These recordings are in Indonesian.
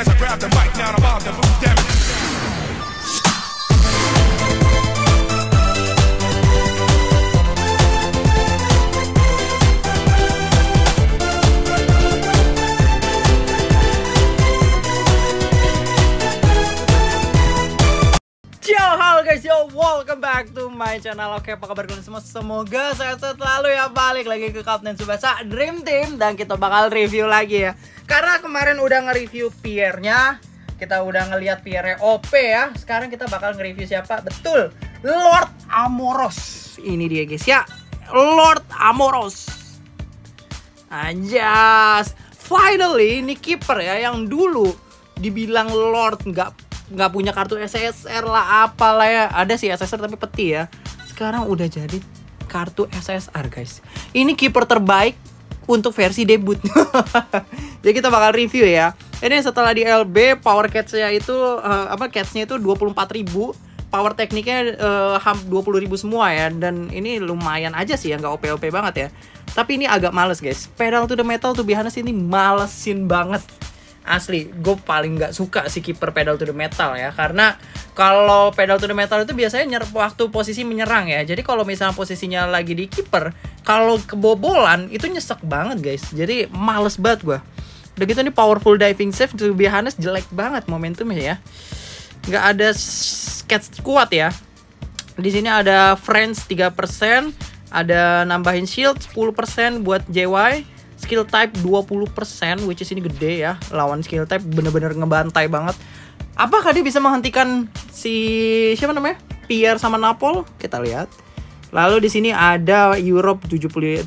as I grab the mic. Now I'm about to welcome back to my channel. Oke, apa kabar kalian semua? Semoga sehat selalu ya. Balik lagi ke Kapten Subasa Dream Team Dan kita bakal review lagi ya. Karena kemarin udah nge-review Pierre-nya Kita udah ngeliat Pierre OP ya. Sekarang kita bakal nge-review siapa? Betul, Lord Amoros. Ini dia guys ya. Lord Amoros. Anjas. Finally, ini kiper ya Yang dulu dibilang Lord nggak nggak punya kartu SSR lah apalah ya. Ada sih SSR tapi peti ya. Sekarang udah jadi kartu SSR guys. Ini kiper terbaik untuk versi debut. Jadi kita bakal review ya. Ini setelah di LB power catch-nya itu eh, apa catch-nya itu 24.000 power tekniknya eh, ham 20.000 semua ya. Dan ini lumayan aja sih ya nggak OP-OP banget ya. Tapi ini agak males guys. Pedal to the metal tuh honest ini malesin banget asli gue paling nggak suka si kiper pedal to the metal ya karena kalau pedal to the metal itu biasanya nyer waktu posisi menyerang ya. Jadi kalau misalnya posisinya lagi di kiper kalau kebobolan itu nyesek banget guys. Jadi males banget gue udah gitu nih powerful diving save to be honest jelek banget momentumnya ya. Nggak ada sketch kuat ya. Di sini ada friends 3% ada nambahin shield 10% buat JY skill type 20% which is ini gede ya. Lawan skill type bener-bener ngebantai banget. Apakah dia bisa menghentikan si siapa namanya? Pierre sama Napol kita lihat. Lalu di sini ada Europe 70 75%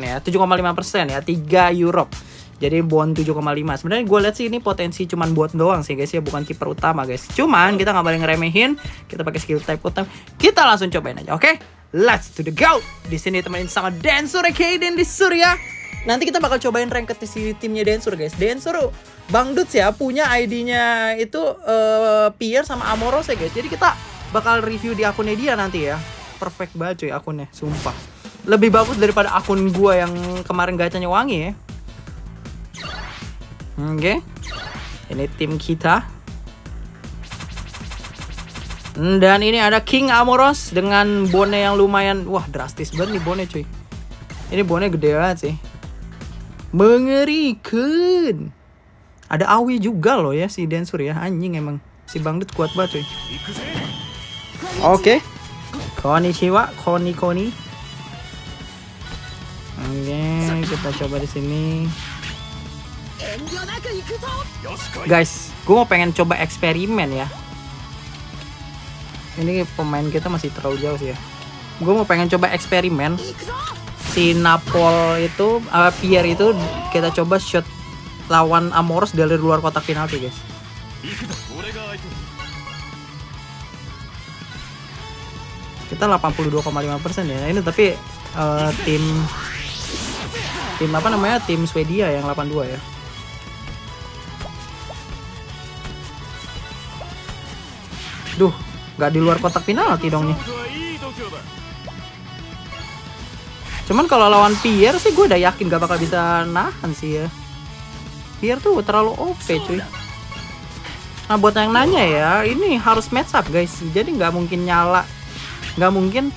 ya. 7,5% ya 3 Europe. Jadi bond 7,5 sebenarnya gue lihat sih ini potensi cuman buat doang sih guys ya. Bukan kiper utama guys. Cuman kita nggak boleh ngeremehin. Kita pakai skill type utama. Kita langsung cobain aja oke? Let's to the go di sini temenin sama Densur Kaden di Surya nanti kita bakal cobain rank si timnya Densur guys. Densur Bang Duts ya punya ID-nya itu uh, Pierre sama Amoros ya guys. Jadi kita bakal review di akunnya dia nanti ya. Perfect banget cuy akunnya. Sumpah. Lebih bagus daripada akun gua yang kemarin gacanya wangi ya. Oke. Okay. ini tim kita. Dan ini ada King Amoros dengan bone yang lumayan wah drastis banget nih bone cuy. Ini bone gede banget sih mengerikan. Ada Awi juga loh ya si Densur ya. Anjing emang. Si Bangdut kuat banget cuy. Oke. Okay. Konnichiwa Koni Koni. Oke okay, kita coba di sini. Guys gue mau pengen coba eksperimen ya. Ini pemain kita masih terlalu jauh sih ya. Gue mau pengen coba eksperimen si Napol itu uh, Pierre itu kita coba shot lawan Amoros dari luar kotak penalti guys. Kita 82,5% ya. Ini tapi uh, tim tim apa namanya? Tim Swedia yang 82 ya. Duh nggak di luar kotak penalti dong nih Cuman kalau lawan Pierre sih gue udah yakin gak bakal bisa nahan sih ya. Pierre tuh terlalu OP cuy. Nah buat yang nanya ya, ini harus match up guys. Jadi nggak mungkin nyala, nggak mungkin.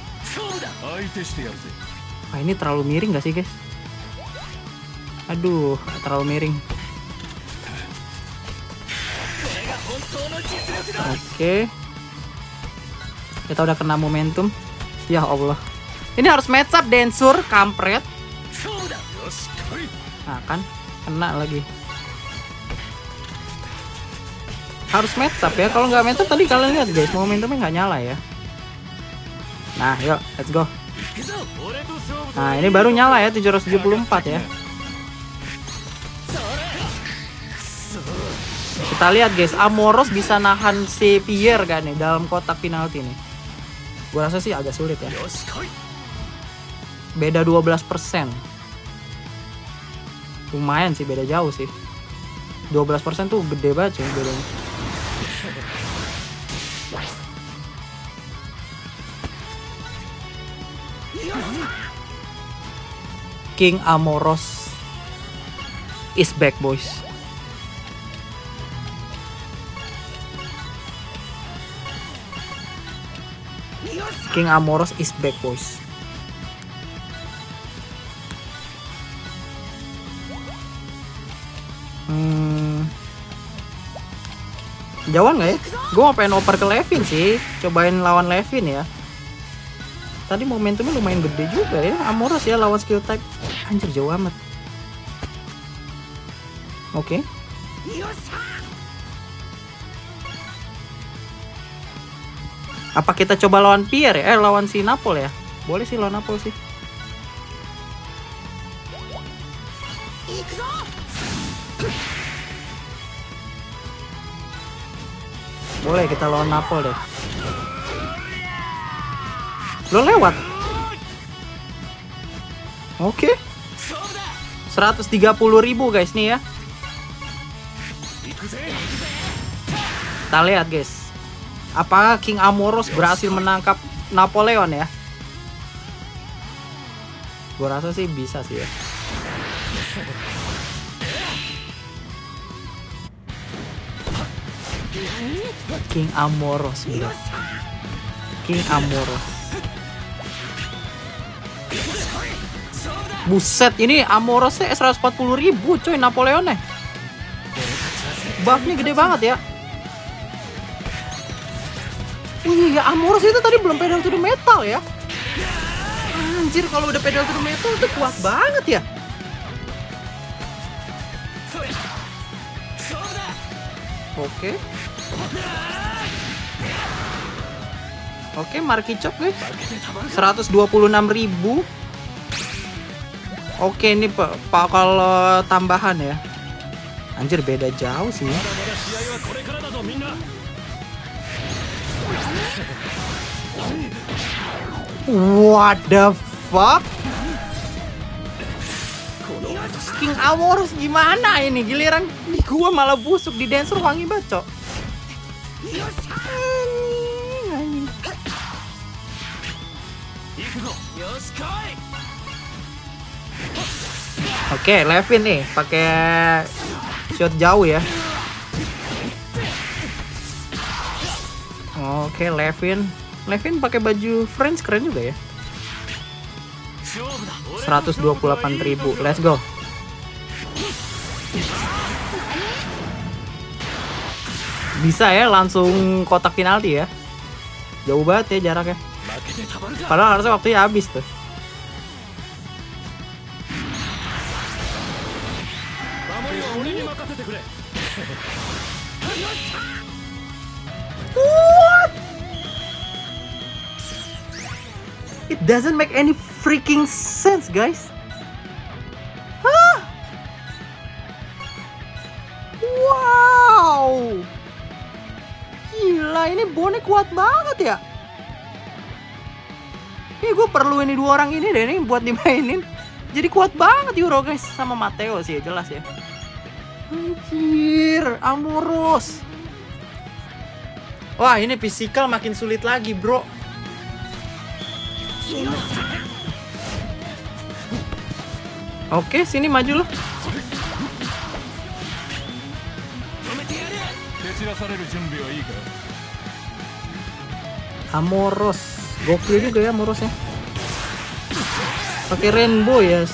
Wah ini terlalu miring gak sih guys? Aduh, terlalu miring. Oke. Kita udah kena momentum. Ya Allah. Ini harus match up Densur, kampret. Nah kan, kena lagi. Harus match up ya. Kalau nggak match up tadi kalian lihat guys, momentumnya nggak nyala ya. Nah, yuk, let's go. Nah, ini baru nyala ya 774 ya. Kita lihat guys, Amoros bisa nahan si Pierre kan nih dalam kotak penalti nih. Gue rasa sih agak sulit ya beda 12 persen. Lumayan sih beda jauh sih. 12 persen tuh gede banget sih bedanya. King Amoros is back boys. King Amoros is back boys. Hmm. Jauhan nggak ya? Gue mau pengen oper ke Levin sih. Cobain lawan Levin ya. Tadi momentumnya lumayan gede juga ya. Amoros ya lawan skill type. Anjir jauh amat. Oke. Apa kita coba lawan Pierre ya? Eh lawan si Napol ya? Boleh sih lawan Napol sih. Boleh kita lawan Napol deh. Lo lewat. Oke. 130 ribu guys nih ya. Kita lihat guys. Apakah King Amoros berhasil menangkap Napoleon ya? Gue rasa sih bisa sih ya. King Amoros bro. King Amoros. Buset, ini Amorosnya 140 ribu coy Napoleonnya. Buffnya gede banget ya. Wih, ya Amoros itu tadi belum pedal to the metal ya. Anjir, kalau udah pedal to the metal itu kuat banget ya. Oke. Oke, Marky Chop guys. 126.000. Oke, ini Pak pa, kalau tambahan ya. Anjir beda jauh sih. What the fuck? King Amoros gimana ini? Giliran di gua malah busuk di dancer wangi bacok. Oke, Levin nih pakai shot jauh ya. Oke, Levin. Levin pakai baju French keren juga ya. 128.000. Let's go. Bisa ya langsung kotak penalti ya. Jauh banget ya jaraknya. Padahal harusnya waktunya habis tuh. What? It doesn't make any freaking sense, guys. Ini bonek kuat banget ya. Kayak gue perlu ini dua orang ini deh nih buat dimainin. Jadi kuat banget Euro guys sama Matteo sih jelas ya. Anjir, Amoros. Wah, ini fisikal makin sulit lagi, bro. Oke, sini maju lo. Amoros. Gokil juga ya Amorosnya. Pakai rainbow ya.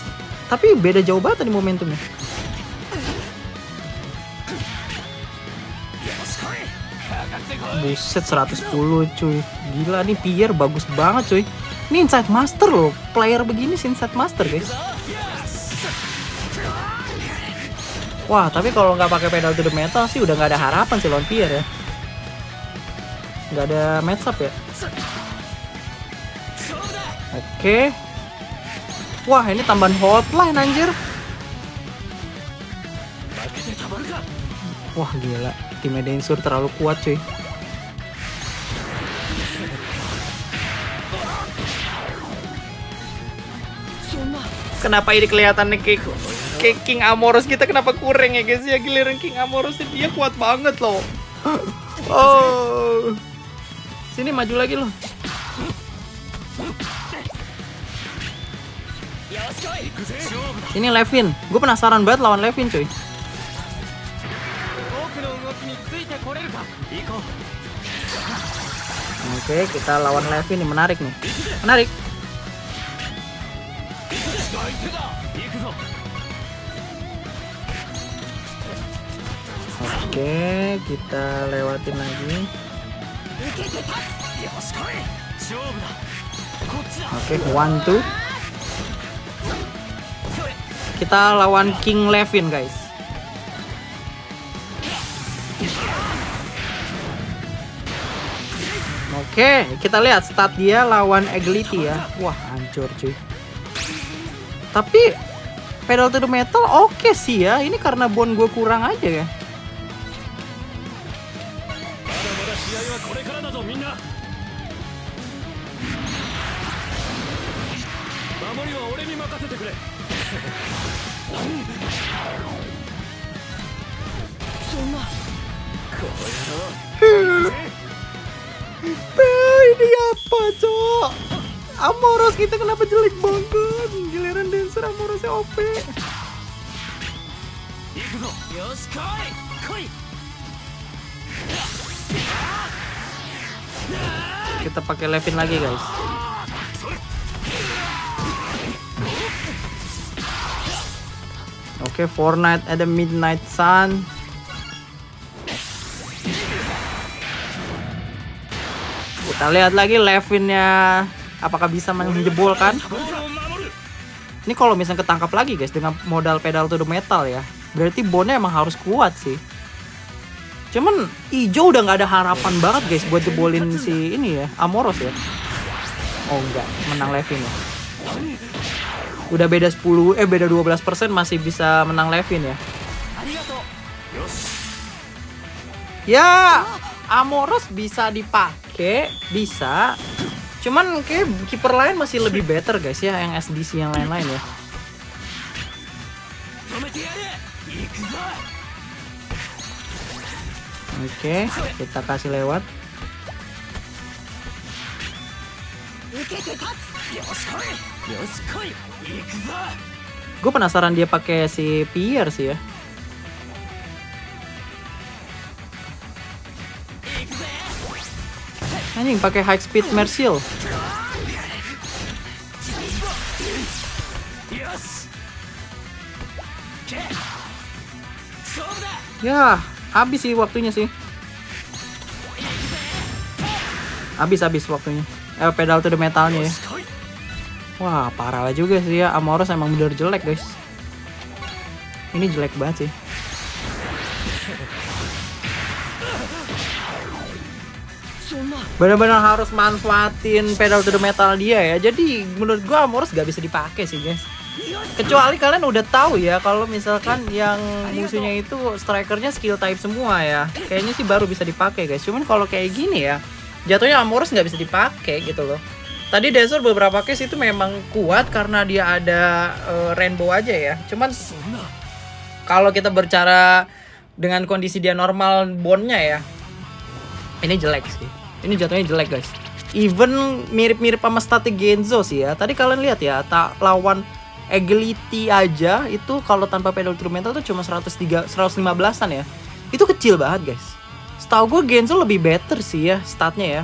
Tapi beda jauh banget tadi momentumnya. Buset 110 cuy. Gila nih Pierre bagus banget cuy. Ini Inside Master loh. Player begini sih Inside Master guys. Wah, tapi kalau nggak pakai pedal to the metal sih udah nggak ada harapan sih lawan Pierre ya. Nggak ada match up ya. Oke. Wah, ini tambahan hotline anjir. Wah, gila. Tim Densur terlalu kuat, cuy. Kenapa ini kelihatannya kayak, kayak King Amoros kita kenapa kurang ya guys ya giliran King Amoros dia kuat banget loh. Oh. Sini maju lagi loh. Ini Levin. Gue penasaran banget lawan Levin, cuy. Oke, kita lawan Levin nih menarik nih. Menarik. Oke, kita lewatin lagi. Oke, one two. Kita lawan King Levin, guys. Oke, kita lihat stat dia lawan Agility ya. Wah, hancur cuy. Tapi pedal to the metal oke sih ya. Ini karena bone gue kurang aja ya. ま ini apa, Cok? Amoros kita kenapa jelek banget? Giliran dancer Amorosnya OP. Kita pakai Levin lagi, guys. Okay, Fortnite at the Midnight Sun. Kita lihat lagi Levinnya apakah bisa menjebolkan. Ini kalau misalnya ketangkap lagi guys dengan modal pedal to the metal ya. Berarti bonek emang harus kuat sih. Cuman Ijo udah nggak ada harapan banget guys buat jebolin si ini ya, Amoros ya. Oh enggak, menang Levin ya udah beda 10 eh beda 12% masih bisa menang Levin ya. Ya, Amoros bisa dipakai, bisa. Cuman kayak kiper lain masih lebih better guys ya yang SDC yang lain-lain ya. Oke, kita kasih lewat. Oke, Gue penasaran dia pakai si Pierre sih ya. Anjing pakai high speed Mercil. Ya, habis sih waktunya sih. Habis habis waktunya. Eh pedal to the metalnya ya. Wah, parah lah juga sih ya. Amoros emang bener jelek, guys. Ini jelek banget sih. Bener-bener harus manfaatin pedal to the metal dia ya. Jadi menurut gua Amoros gak bisa dipakai sih, guys kecuali kalian udah tahu ya kalau misalkan yang musuhnya itu strikernya skill type semua ya kayaknya sih baru bisa dipakai guys cuman kalau kayak gini ya jatuhnya Amoros nggak bisa dipakai gitu loh tadi Desert beberapa case itu memang kuat karena dia ada uh, rainbow aja ya. Cuman kalau kita bercara dengan kondisi dia normal bondnya ya, ini jelek sih. Ini jatuhnya jelek guys. Even mirip-mirip sama static Genzo sih ya. Tadi kalian lihat ya, tak lawan agility aja itu kalau tanpa pedal true mental tuh cuma 103 115-an ya. Itu kecil banget guys. Setahu gue Genzo lebih better sih ya statnya ya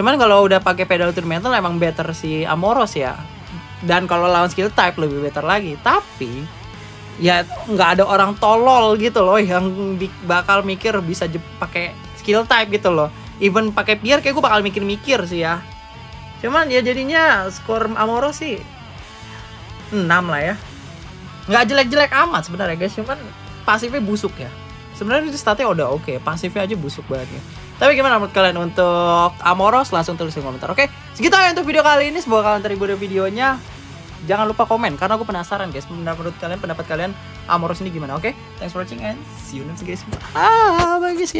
Cuman kalau udah pakai pedal instrumental emang better si Amoros ya. Dan kalau lawan skill type lebih better lagi. Tapi ya nggak ada orang tolol gitu loh yang bakal mikir bisa pakai skill type gitu loh. Even pakai Pierre kayak gue bakal mikir-mikir sih ya. Cuman ya jadinya skor Amoros sih 6 lah ya. Nggak jelek-jelek amat sebenarnya guys, cuman pasifnya busuk ya. Sebenarnya itu statnya udah oke, pasifnya aja busuk banget ya. Tapi gimana menurut kalian untuk Amoros? Langsung tulis di komentar, oke? Segitu aja untuk video kali ini, semoga kalian terhibur dengan videonya. Jangan lupa komen, karena aku penasaran guys, menurut kalian, pendapat kalian Amoros ini gimana, oke? Thanks for watching and see you next guys. Bye guys.